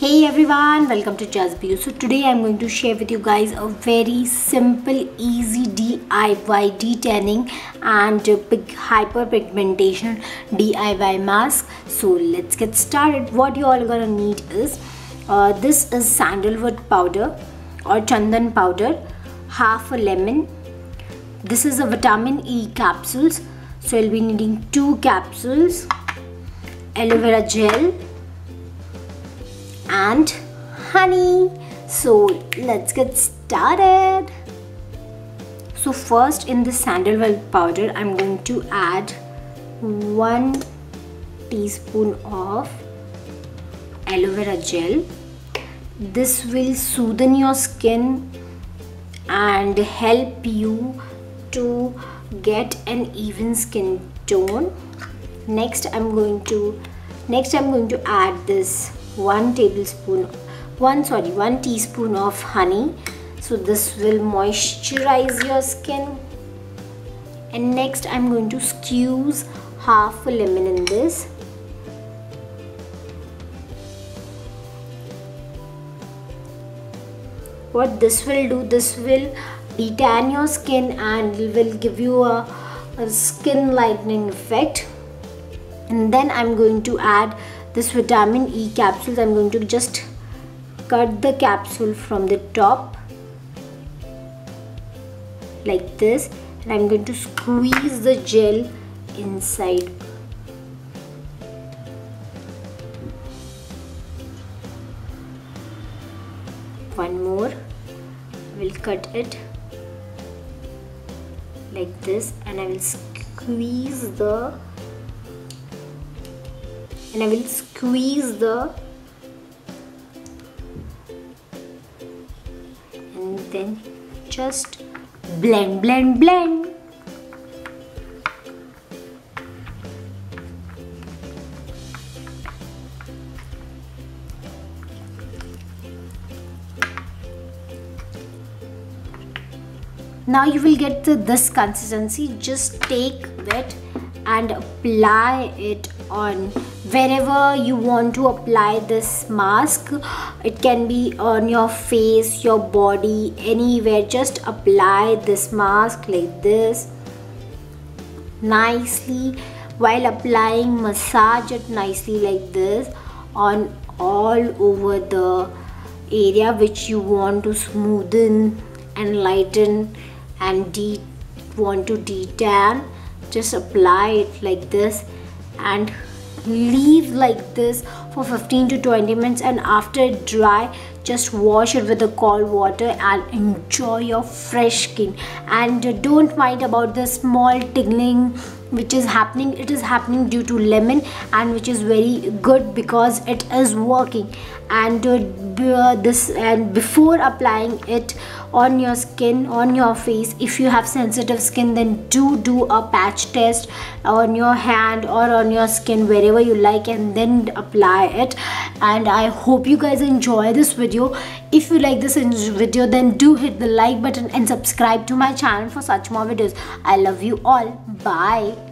Hey everyone, welcome to Beauty. So today I'm going to share with you guys a very simple, easy DIY detanning and hyperpigmentation DIY mask. So let's get started. What you all gonna need is uh, this is sandalwood powder or chandan powder, half a lemon. This is a vitamin E capsules. So you'll be needing two capsules, aloe vera gel and honey so let's get started. So first in the sandalwood powder i'm going to add one teaspoon of aloe vera gel. This will soothe your skin and help you to get an even skin tone. Next i'm going to next i'm going to add this one tablespoon one sorry one teaspoon of honey. So this will moisturize your skin. And next I'm going to squeeze half a lemon in this. What this will do this will detan your skin and will give you a, a skin lightening effect. And then I'm going to add this vitamin E capsules I'm going to just cut the capsule from the top like this and I'm going to squeeze the gel inside. One more. Will cut it like this and I will squeeze the and I will squeeze the and then just blend blend blend. Now you will get the, this consistency. Just take wet and apply it on wherever you want to apply this mask it can be on your face your body anywhere. Just apply this mask like this nicely. While applying massage it nicely like this on all over the area which you want to smoothen and lighten and de want to detan. Just apply it like this and leave like this for 15 to 20 minutes and after dry just wash it with the cold water and enjoy your fresh skin. And don't mind about the small tingling which is happening. It is happening due to lemon and which is very good because it is working. And uh, this and before applying it on your skin on your face if you have sensitive skin then do do a patch test on your hand or on your skin wherever you like and then apply it. And i hope you guys enjoy this video. If you like this video then do hit the like button and subscribe to my channel for such more videos. I love you all. Bye